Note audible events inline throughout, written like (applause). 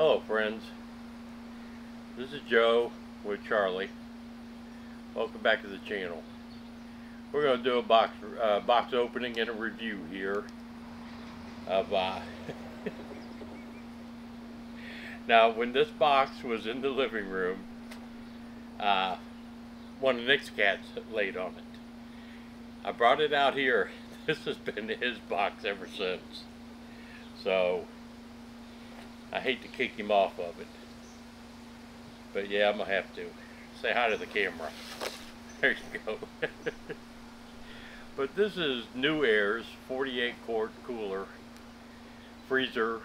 Hello friends, this is Joe with Charlie. Welcome back to the channel. We're going to do a box uh, box opening and a review here of uh, (laughs) now when this box was in the living room uh, one of Nick's cats laid on it. I brought it out here. (laughs) This has been his box ever since. So I hate to kick him off of it. But yeah, I'm gonna have to. Say hi to the camera. (laughs) There you go. (laughs) but this is NewAir's 48 quart cooler, freezer,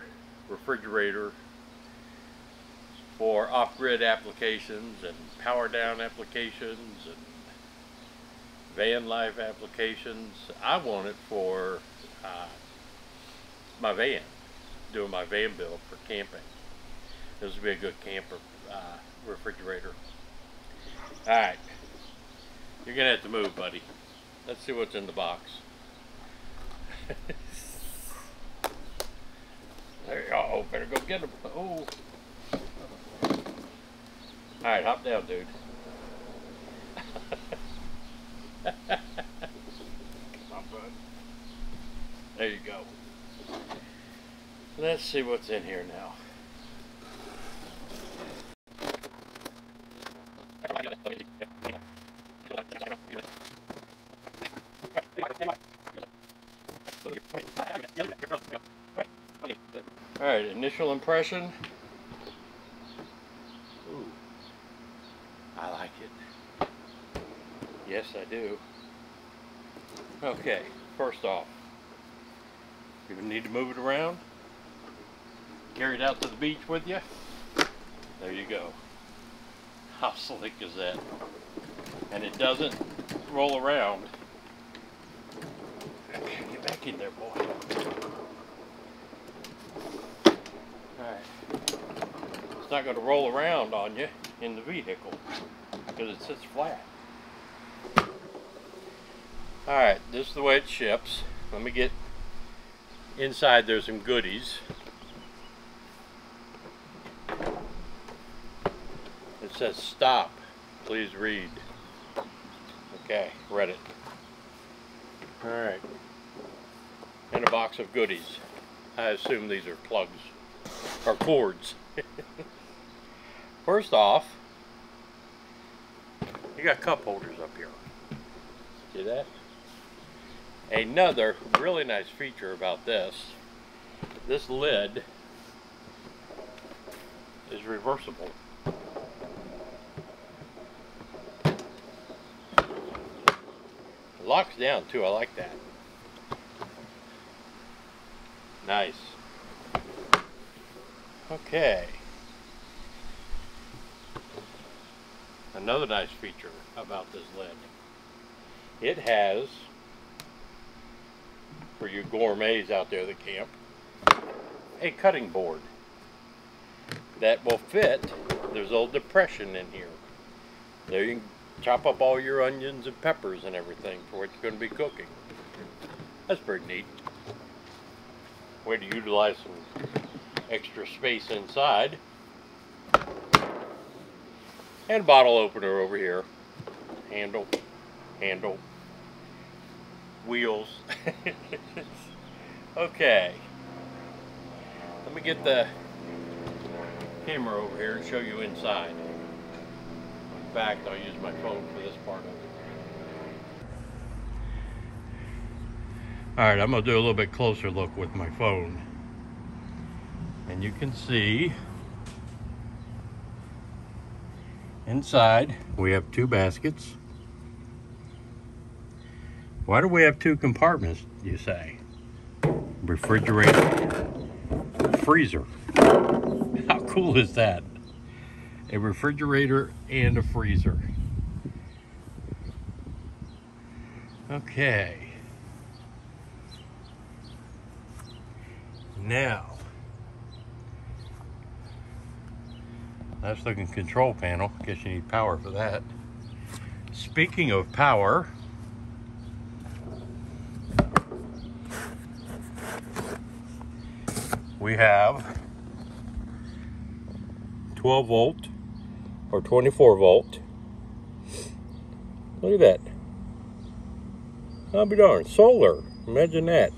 refrigerator for off-grid applications and power down applications and van life applications. I want it for uh, my van, doing my van build for camping. This would be a good camper uh, refrigerator. Alright, you're going to have to move, buddy. Let's see what's in the box. (laughs) there you go. Oh, better go get him. Oh. Alright, hop down, dude. Come on, bud. There you go. Let's see what's in here now. All right, initial impression. Ooh, I like it. Yes, I do. Okay, first off, you need to move it around. Carry it out to the beach with you. There you go. How slick is that? And it doesn't roll around. Get back in there, boy. Alright. It's not going to roll around on you in the vehicle because it sits flat. Alright, this is the way it ships. Let me get inside there's some goodies. It says stop, please read. Okay, read it. Alright. And a box of goodies. I assume these are plugs or cords. (laughs) First off, you got cup holders up here. See that? Another really nice feature about this, this lid is reversible. Locks down too, I like that. Nice. Okay. Another nice feature about this lid. It has, for you gourmets out there that camp, a cutting board that will fit. There's a little depression in here. There you can chop up all your onions and peppers and everything for what you're going to be cooking. That's pretty neat. Way to utilize some extra space inside. And bottle opener over here. Handle, handle, wheels. (laughs) okay. Let me get the camera over here and show you inside. I'll use my phone for this part of it. Alright, I'm going to do a little bit closer look with my phone. And you can see inside we have two baskets. Why do we have two compartments, you say? Refrigerator, freezer. (laughs) How cool is that? A refrigerator and a freezer. Okay. Now, That's looking control panel. Guess you need power for that. Speaking of power, we have 12 volt or 24 volt. Look at that. I'll be darned. Solar. Imagine that.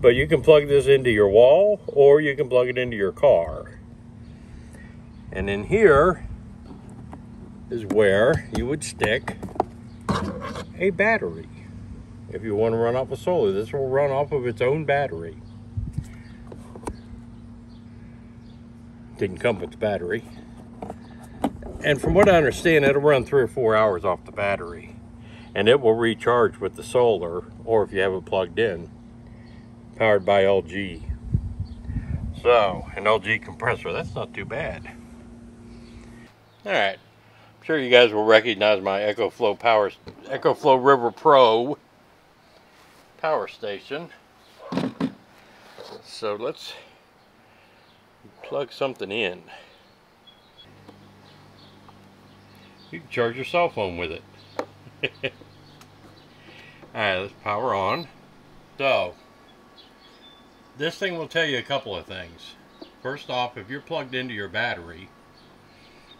But you can plug this into your wall or you can plug it into your car. And in here is where you would stick a battery. If you want to run off of solar, this will run off of its own battery. Didn't come with the battery. And from what I understand, it'll run three or four hours off the battery. And it will recharge with the solar, or if you have it plugged in, powered by LG. So, an LG compressor, that's not too bad. All right, I'm sure you guys will recognize my EcoFlow Power, EcoFlow River Pro power station. So let's plug something in. You can charge your cell phone with it. (laughs) Alright, let's power on. So, this thing will tell you a couple of things. First off, if you're plugged into your battery,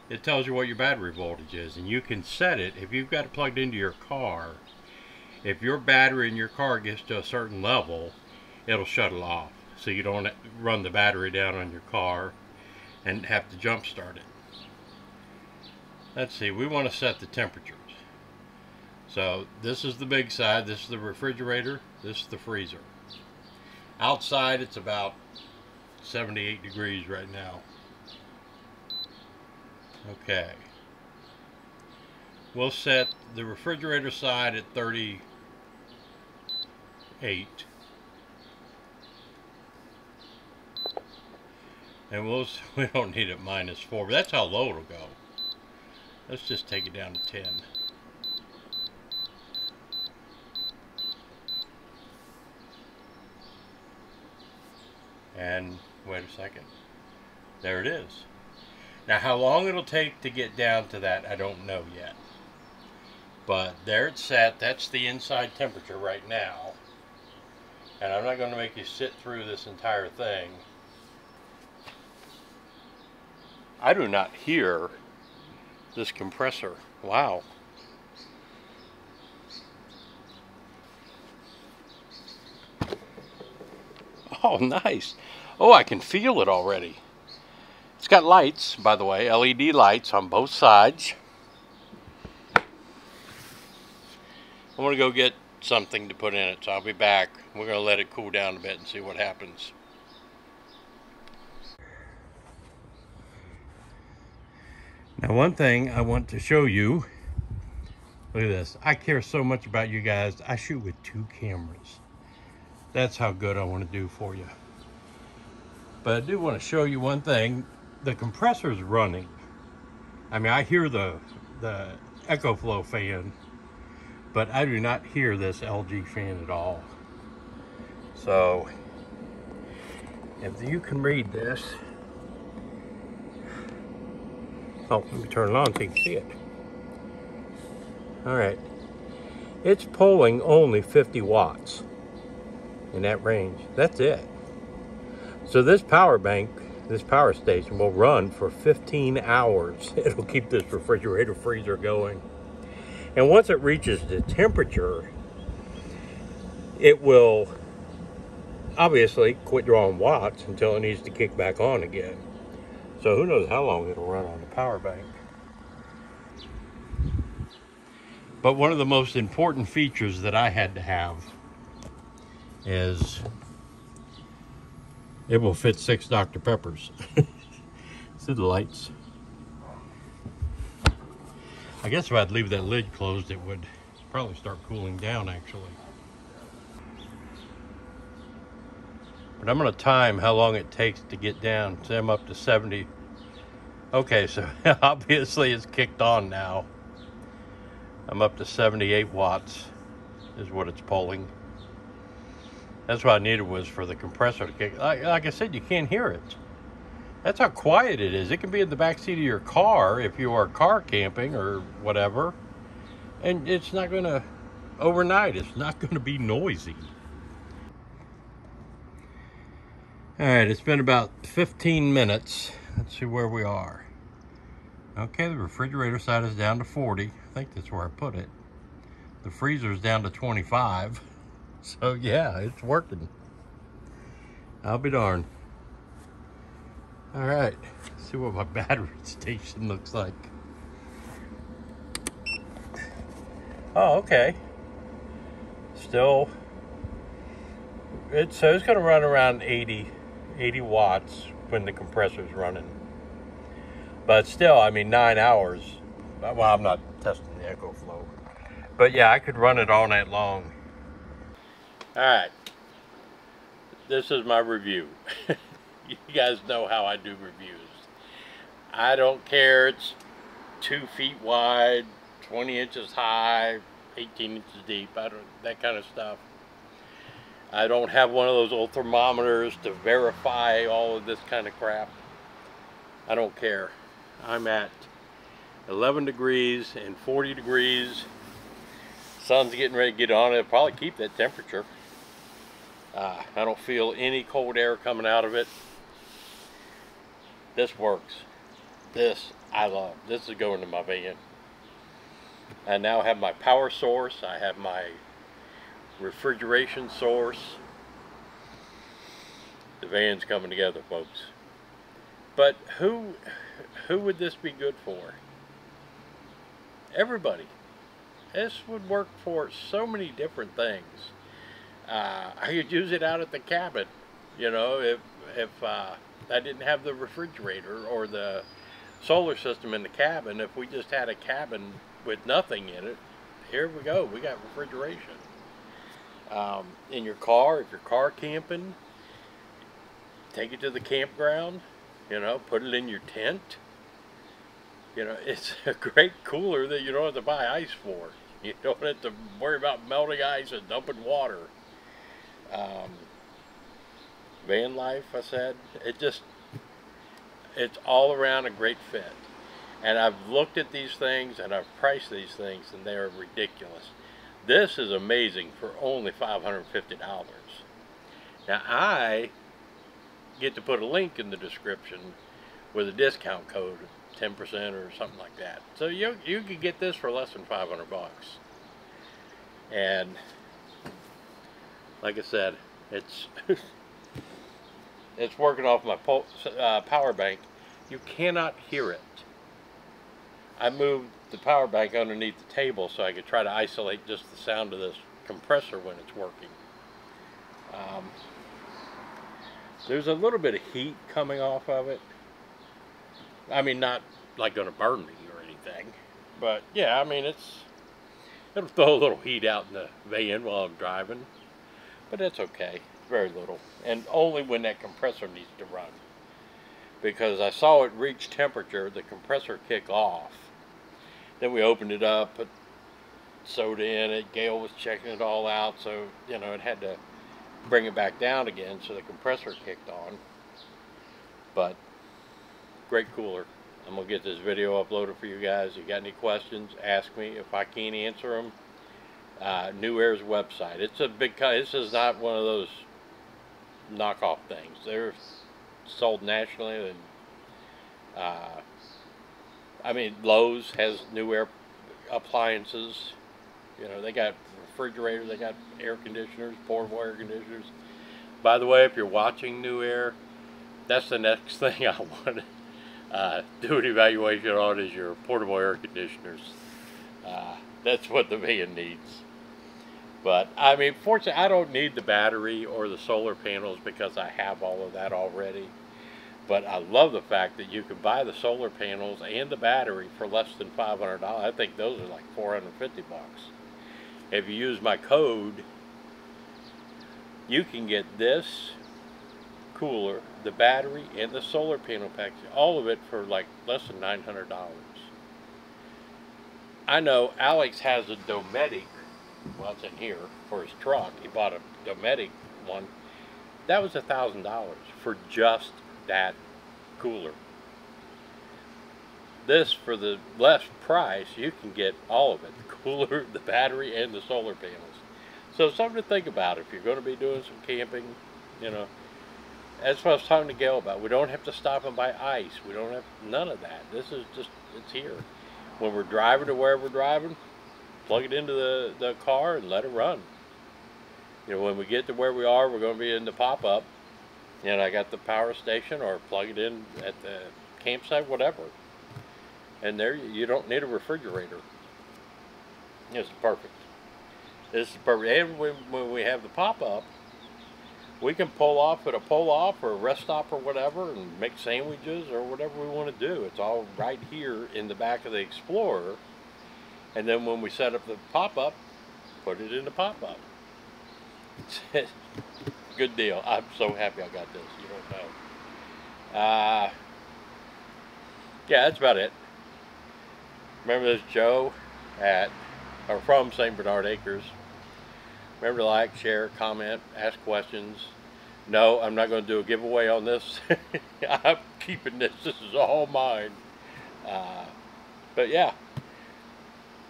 it tells you what your battery voltage is. And you can set it, if you've got it plugged into your car, if your battery in your car gets to a certain level, it'll shut it off. So you don't run the battery down on your car and have to jump start it. Let's see, we want to set the temperatures. So this is the big side, this is the refrigerator, this is the freezer. Outside it's about 78 degrees right now. Okay. We'll set the refrigerator side at 38. And we'll, (laughs) we don't need it minus 4, but that's how low it'll go. Let's just take it down to 10. And wait a second. There it is. Now how long it'll take to get down to that, I don't know yet. But there it's set. That's the inside temperature right now. And I'm not going to make you sit through this entire thing. I do not hear this compressor. Wow. (laughs) Oh, nice. Oh, I can feel it already. It's got lights, by the way, LED lights on both sides. I'm going to go get something to put in it, so I'll be back. We're going to let it cool down a bit and see what happens. Now one thing I want to show you, look at this. I care so much about you guys, I shoot with two cameras. That's how good I want to do for you. But I do want to show you one thing. The compressor's running. I mean, I hear the, the EcoFlow fan, but I do not hear this LG fan at all. So, if you can read this, Oh, let me turn it on so you can see it. All right. It's pulling only 50 watts in that range. That's it. So this power bank, this power station will run for 15 hours. (laughs) It'll keep this refrigerator freezer going. And once it reaches the temperature, it will obviously quit drawing watts until it needs to kick back on again. So who knows how long it'll run on the power bank. But one of the most important features that I had to have is it will fit six Dr. Peppers. (laughs) See the lights? I guess if I'd leave that lid closed, it would probably start cooling down actually. But I'm going to time how long it takes to get down. So I'm up to 70. Okay, so (laughs) obviously it's kicked on now. I'm up to 78 watts is what it's pulling. That's what I needed was for the compressor to kick. Like, like I said, you can't hear it. That's how quiet it is. It can be in the back seat of your car if you are car camping or whatever. And it's not going to, overnight, it's not (laughs) going to be noisy. All right, it's been about 15 minutes. Let's see where we are. Okay, the refrigerator side is down to 40. I think that's where I put it. The freezer is down to 25. (laughs) So yeah, it's working. I'll be darned. All right, see what my (laughs) battery station looks like. Oh, okay. Still, it, so it's gonna run around 80, 80 watts when the compressor's running. But still, I mean, nine hours. Well, I'm not testing the EcoFlow. But yeah, I could run it all night long. All right. This is my review. (laughs) you guys know how I do reviews. I don't care. It's two feet wide, 20 inches high, 18 inches deep. I don't, that kind of stuff. I don't have one of those old thermometers to verify all of this kind of crap. I don't care. I'm at 11 degrees and 40 degrees. Sun's getting ready to get on. It'll probably keep that temperature. Uh, I don't feel any cold air coming out of it. This works. This I love. This is going to my van. I now have my power source. I have my refrigeration source. The van's coming together, folks. But who who would this be good for? Everybody. This would work for so many different things. Uh, I could use it out at the cabin, you know, if, if uh, I didn't have the refrigerator or the solar system in the cabin. If we just had a cabin with nothing in it, here we go. We got refrigeration. Um, in your car, if you're car camping, take it to the campground, you know, put it in your tent. You know, (laughs) it's a great cooler that you don't have to buy ice for. You don't have to worry about melting ice and dumping water. Um, van life, I said, it just, it's all around a great fit. And I've looked at these things and I've priced these things and they are ridiculous. This is amazing for only $550. Now I get to put a link in the description with a discount code 10% or something like that. So you you could get this for less than 500 bucks. And like I said, it's (laughs) it's working off my uh, power bank. You cannot hear it. I moved the power bank underneath the table so I could try to isolate just the sound of this compressor when it's working. Um, there's a little bit of heat coming off of it. I mean, not like going to burn me or anything, but yeah, I mean, it's it'll (laughs) throw a little heat out in the van while I'm driving, but that's okay, very little, and only when that compressor needs to run. Because I saw it reach temperature, the compressor kick off. Then we opened it up, put soda in it. Gail was checking it all out, so you know it had to bring it back down again, so the compressor kicked on. But great cooler. I'm gonna get this video uploaded for you guys. If You got any questions? Ask me. If I can't answer them, uh, Air's website. It's a big. This is not one of those knockoff things. They're sold nationally, and uh, I mean Lowe's has NewAir appliances. You know they got refrigerators, they got air conditioners, portable air conditioners. By the way, if you're watching NewAir, that's the next (laughs) thing I want uh, do an evaluation on is your portable air conditioners. Uh, that's what the van needs. But I mean, fortunately, I don't need the battery or the solar panels because I have all of that already. But I love the fact that you can buy the solar panels and the battery for less than $500. I think those are like 450 bucks. If you use my code, you can get this cooler, the battery, and the solar panel package, all of it for like less than $900. I know Alex has a Dometic, well it's in here, for his truck. He bought a Dometic one. That was a $1,000 for just that cooler. This, for the less price, you can get all of it. The cooler, (laughs) the battery, and the solar panels. So something to think about if you're going to be doing some camping, you know, that's what I was talking to Gail about. We don't have to stop and buy ice. We don't have none of that. This is just it's here. When we're driving to where we're driving, plug it into the, the car and let it run. You know, when we get to where we are, we're going to be in the pop up, and I got the power station or plug it in at the campsite, whatever. And there, you don't need a refrigerator. It's perfect. This is perfect. And when, when we have the pop up, we can pull off at a pull off or a rest stop or whatever and make sandwiches or whatever we want to do. It's all right here in the back of the Explorer. And then when we set up the pop up, put it in the pop up. (laughs) Good deal. I'm so happy I got this. You don't know. Uh, yeah, that's about it. Remember this Joe at or from St. Bernard Acres. Remember to like, share, comment, ask questions. No, I'm not going to do a giveaway on this. (laughs) I'm keeping this. This is all mine. Uh, but yeah,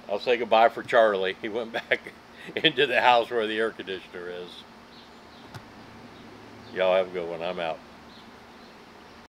I'll say goodbye for Charlie. He went back (laughs) into the house where the air conditioner is. Y'all have a good one. I'm out.